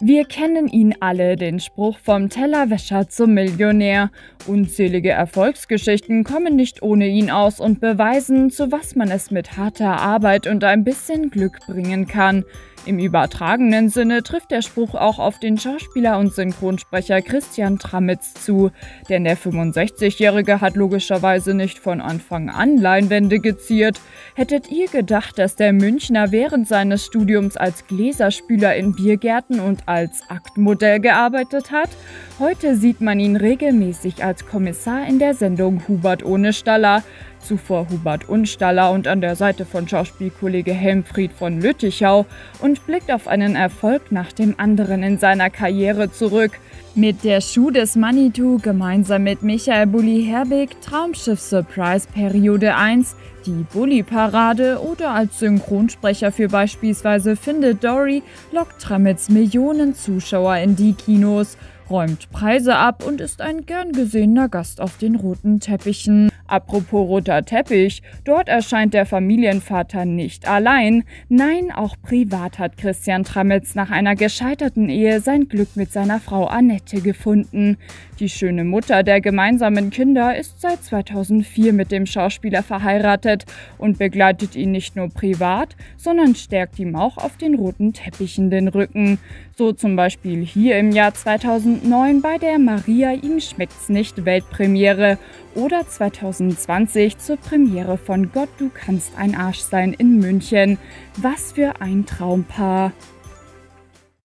Wir kennen ihn alle, den Spruch vom Tellerwäscher zum Millionär. Unzählige Erfolgsgeschichten kommen nicht ohne ihn aus und beweisen, zu was man es mit harter Arbeit und ein bisschen Glück bringen kann. Im übertragenen Sinne trifft der Spruch auch auf den Schauspieler und Synchronsprecher Christian Tramitz zu, denn der 65-Jährige hat logischerweise nicht von Anfang an Leinwände geziert. Hättet ihr gedacht, dass der Münchner während seines Studiums als Gläserspüler in Biergärten und als Aktmodell gearbeitet hat? Heute sieht man ihn regelmäßig als Kommissar in der Sendung Hubert ohne Staller zuvor Hubert Unstaller und an der Seite von Schauspielkollege Helmfried von Lüttichau und blickt auf einen Erfolg nach dem anderen in seiner Karriere zurück. Mit der Schuh des Manitou gemeinsam mit Michael Bulli Herbig Traumschiff Surprise Periode 1, die Bulli Parade oder als Synchronsprecher für beispielsweise Findet Dory lockt Tramitz Millionen Zuschauer in die Kinos räumt Preise ab und ist ein gern gesehener Gast auf den roten Teppichen. Apropos roter Teppich, dort erscheint der Familienvater nicht allein. Nein, auch privat hat Christian Tramitz nach einer gescheiterten Ehe sein Glück mit seiner Frau Annette gefunden. Die schöne Mutter der gemeinsamen Kinder ist seit 2004 mit dem Schauspieler verheiratet und begleitet ihn nicht nur privat, sondern stärkt ihm auch auf den roten Teppichen den Rücken. So zum Beispiel hier im Jahr 2009 bei der Maria ihm schmeckt's nicht Weltpremiere oder 2020 zur Premiere von Gott, du kannst ein Arsch sein in München. Was für ein Traumpaar.